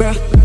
bruh.